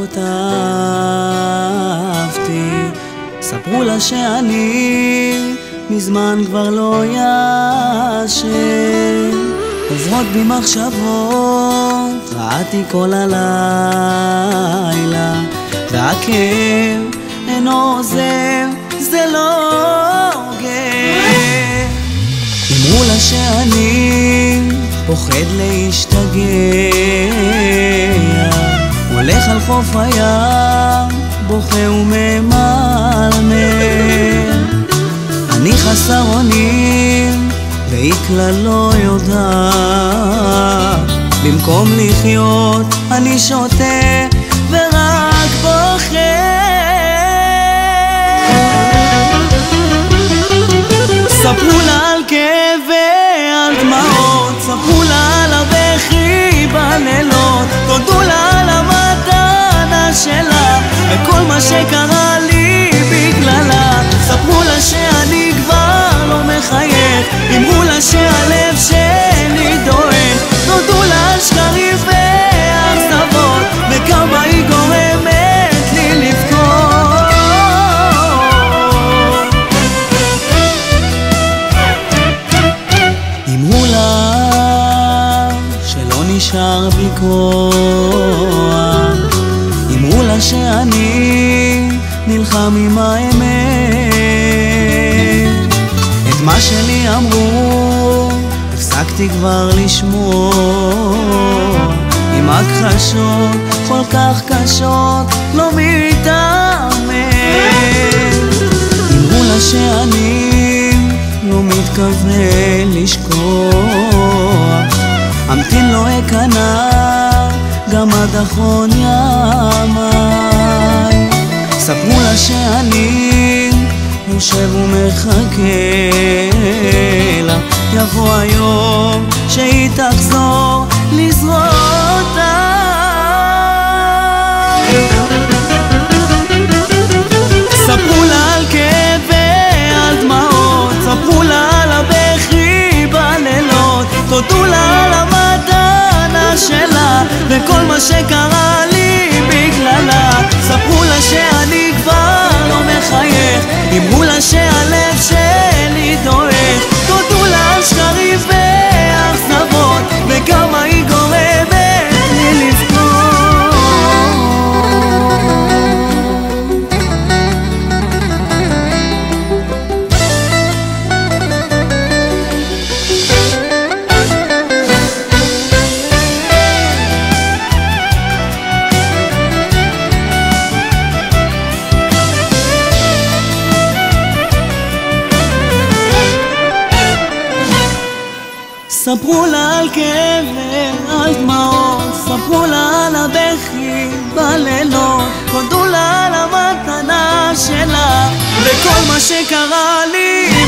כותבתי, ספרו לה שאני מזמן כבר לא ישן. עוזרות בי מחשבות, רעתי כל הלילה, והכאב אינו עוזר, זה לא הוגן. אמרו לה שאני פוחד להשתגע, הולך על חוף הים, בוכה וממלמל. אני חסר אונים, והיא כלל לא יודעת. במקום לחיות, אני שותה ורק בוכה. ספרו לה על כאבי, מה שקרה לי בגללה. ספרו לה שאני כבר לא מחייך, אמרו לה שהלב שלי דואג, תודו לה על שקרים ואכזבות, וכמה היא גורמת לי לבכות. אמרו לה שלא נשאר בי כוח, אמרו לה שאני נלחם עם האמת. את מה שלי אמרו, הפסקתי כבר לשמוע, עם הכחשות כל כך קשות, לא מתאמן. אמרו לה שאני לא מתכוון לשכוח אמתין לא אכנע גם עד אחרון ימיי. ספרו לה שאני יושב ומחכה לה. יבוא היום שהיא תחזור לזרועותיי ספרו ספרו לה על כאבי, על דמעות, ספרו לה על הבכי בלילות, תודו לה על המתנה שלה, וכל מה שקרה לי.